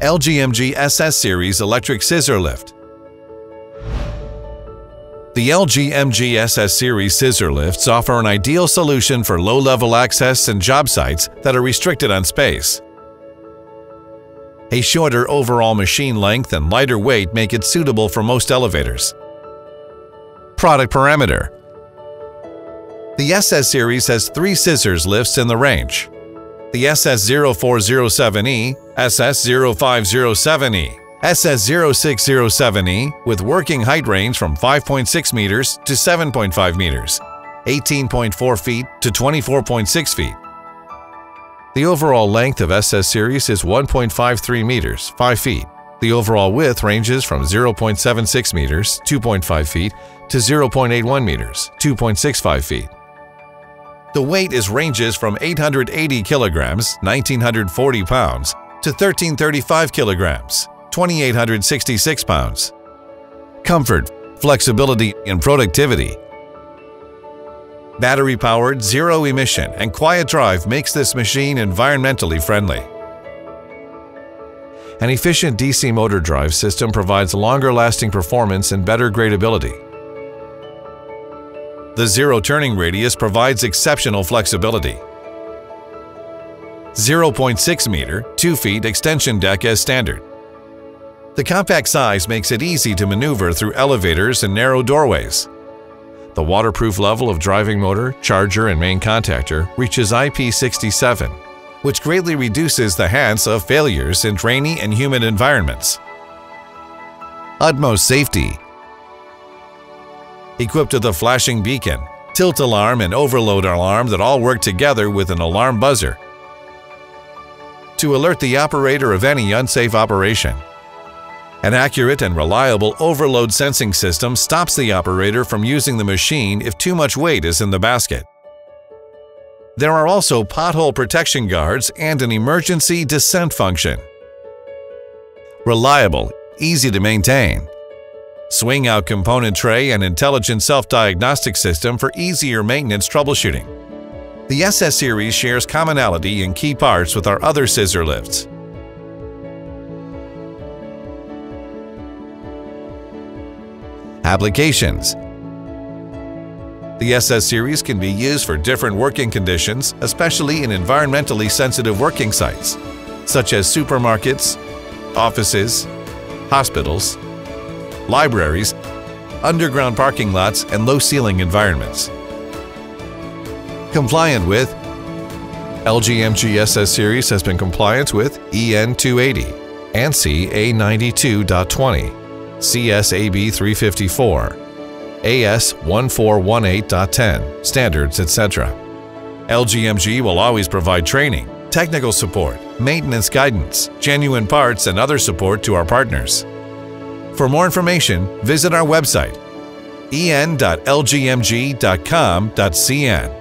LGMG SS Series Electric Scissor Lift The LGMG SS Series scissor lifts offer an ideal solution for low-level access and job sites that are restricted on space. A shorter overall machine length and lighter weight make it suitable for most elevators. Product parameter The SS series has three scissors lifts in the range. The SS0407E, SS0507E, SS0607E with working height range from 5.6 meters to 7.5 meters, 18.4 feet to 24.6 feet, the overall length of SS series is 1.53 meters, 5 feet. The overall width ranges from 0.76 meters, 2.5 feet, to 0.81 meters, 2.65 feet. The weight is ranges from 880 kilograms, 1940 pounds, to 1335 kilograms, 2866 pounds. Comfort, flexibility, and productivity Battery-powered, zero-emission, and quiet drive makes this machine environmentally friendly. An efficient DC motor drive system provides longer-lasting performance and better gradability. The zero turning radius provides exceptional flexibility. 0.6 meter, 2 feet extension deck as standard. The compact size makes it easy to maneuver through elevators and narrow doorways. The waterproof level of driving motor, charger, and main contactor reaches IP67, which greatly reduces the chance of failures in rainy and humid environments. Utmost safety. Equipped with a flashing beacon, tilt alarm, and overload alarm that all work together with an alarm buzzer to alert the operator of any unsafe operation. An accurate and reliable overload sensing system stops the operator from using the machine if too much weight is in the basket. There are also pothole protection guards and an emergency descent function. Reliable, easy to maintain. Swing out component tray and intelligent self-diagnostic system for easier maintenance troubleshooting. The SS series shares commonality in key parts with our other scissor lifts. Applications The SS series can be used for different working conditions, especially in environmentally sensitive working sites, such as supermarkets, offices, hospitals, libraries, underground parking lots, and low-ceiling environments. Compliant with LGMG SS series has been compliant with EN 280, ANSI A92.20, CSAB 354, AS 1418.10, standards, etc. LGMG will always provide training, technical support, maintenance guidance, genuine parts, and other support to our partners. For more information, visit our website en.lgmg.com.cn.